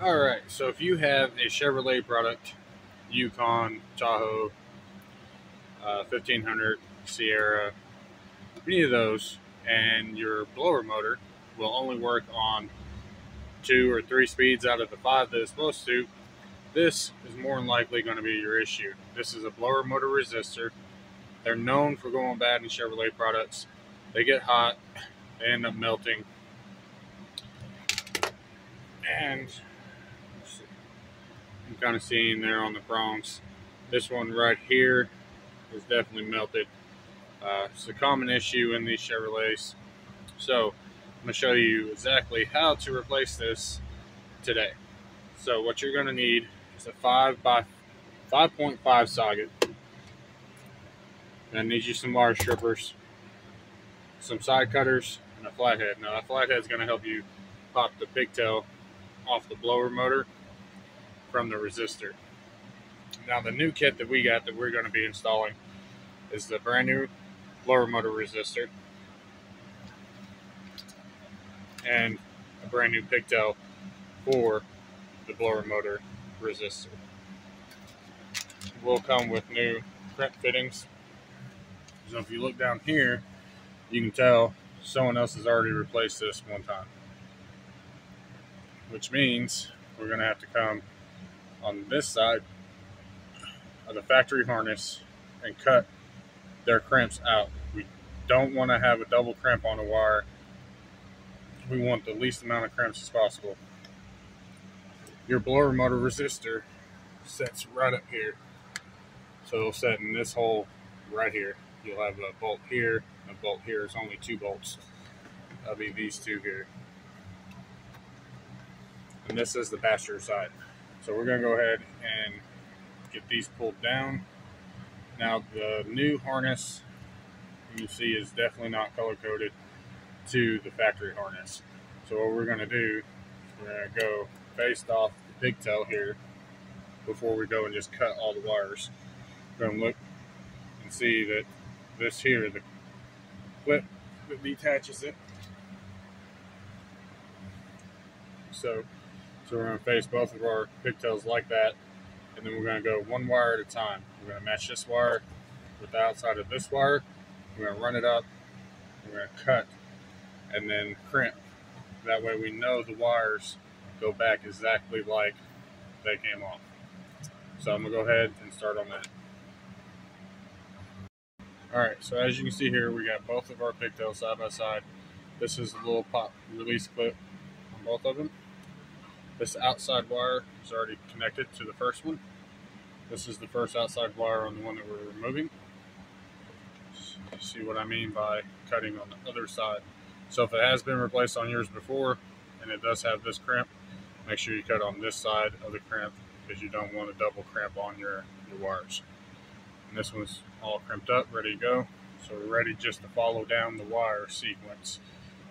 All right, so if you have a Chevrolet product, Yukon, Tahoe, uh, 1500, Sierra, any of those, and your blower motor will only work on two or three speeds out of the five that it's supposed to, this is more than likely going to be your issue. This is a blower motor resistor. They're known for going bad in Chevrolet products. They get hot, they end up melting. And I'm kind of seeing there on the prongs. This one right here is definitely melted. Uh, it's a common issue in these Chevrolets. So I'm going to show you exactly how to replace this today. So what you're going to need is a 5 by 5.5 socket. I need you some wire strippers, some side cutters, and a flathead. Now that flathead is going to help you pop the pigtail off the blower motor from the resistor. Now the new kit that we got that we're going to be installing is the brand new blower motor resistor and a brand new pigtail for the blower motor resistor. Will come with new crimp fittings. So if you look down here, you can tell someone else has already replaced this one time. Which means we're going to have to come on this side of the factory harness and cut their crimps out. We don't want to have a double crimp on a wire. We want the least amount of crimps as possible. Your blower motor resistor sets right up here. So it'll set in this hole right here. You'll have a bolt here, a bolt here. It's only two bolts. That'll be these two here. And this is the passenger side. So we're gonna go ahead and get these pulled down. Now the new harness you see is definitely not color coded to the factory harness. So what we're gonna do, we're gonna go based off the pigtail here before we go and just cut all the wires. We're gonna look and see that this here, the clip that detaches it. So, so we're gonna face both of our pigtails like that, and then we're gonna go one wire at a time. We're gonna match this wire with the outside of this wire. We're gonna run it up. We're gonna cut and then crimp. That way we know the wires go back exactly like they came off. So I'm gonna go ahead and start on that. All right, so as you can see here, we got both of our pigtails side by side. This is a little pop release clip on both of them. This outside wire is already connected to the first one. This is the first outside wire on the one that we're removing. See what I mean by cutting on the other side. So if it has been replaced on yours before and it does have this crimp, make sure you cut on this side of the crimp because you don't want a double crimp on your, your wires. And this one's all crimped up, ready to go. So we're ready just to follow down the wire sequence,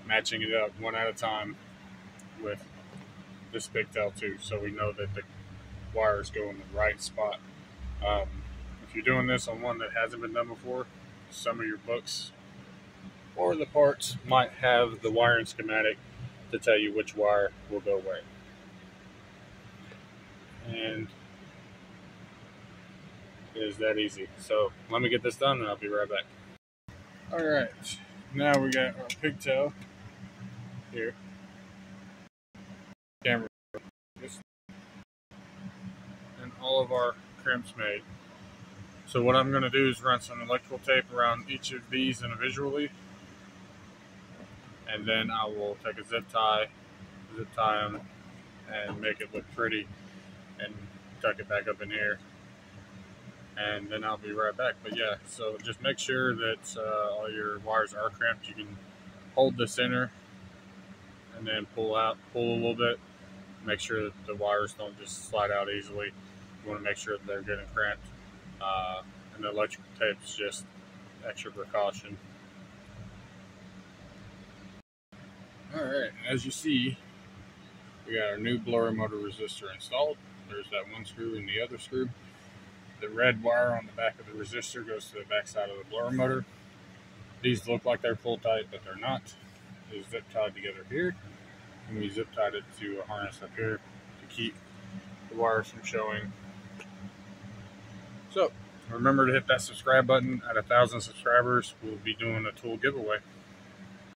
matching it up one at a time with this pigtail too, so we know that the wires go in the right spot. Um, if you're doing this on one that hasn't been done before, some of your books or the parts might have the wiring schematic to tell you which wire will go where. And it is that easy. So let me get this done and I'll be right back. All right, now we got our pigtail here. Camera. And all of our crimps made. So what I'm going to do is run some electrical tape around each of these individually. And then I will take a zip tie, zip tie them, and make it look pretty and tuck it back up in here. And then I'll be right back. But yeah, so just make sure that uh, all your wires are crimped. You can hold the center and then pull out, pull a little bit. Make sure that the wires don't just slide out easily. Want to make sure that they're getting crimped. Uh, and the electrical tape is just extra precaution. Alright, as you see, we got our new blower motor resistor installed. There's that one screw and the other screw. The red wire on the back of the resistor goes to the back side of the blower motor. These look like they're pull tight, but they're not. They're zip tied together here. And we zip tied it to a harness up here to keep the wires from showing. So remember to hit that subscribe button. At a thousand subscribers, we'll be doing a tool giveaway.